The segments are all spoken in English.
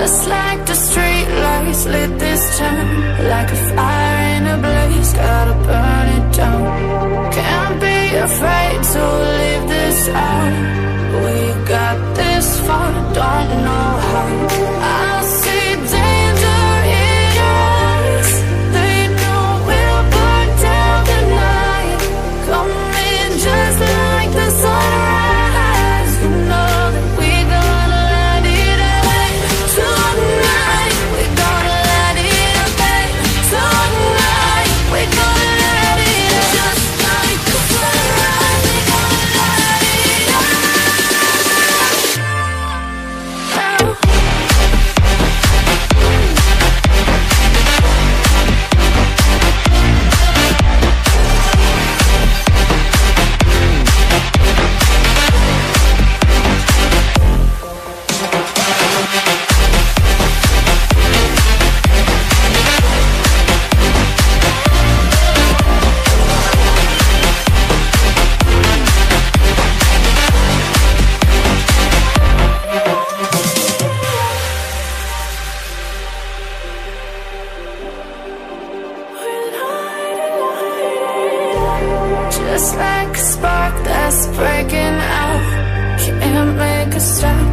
Just like the streetlights lit this town. strike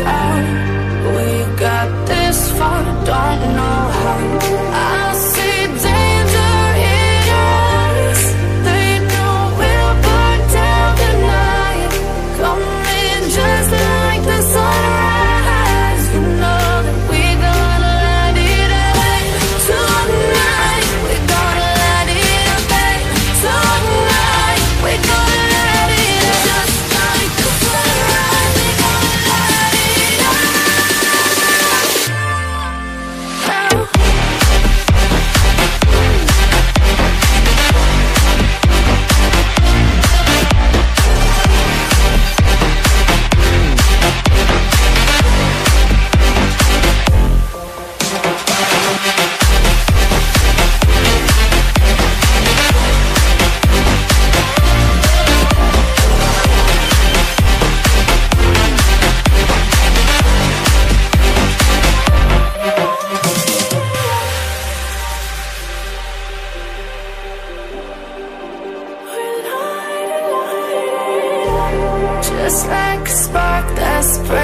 i We just like a spark that's bright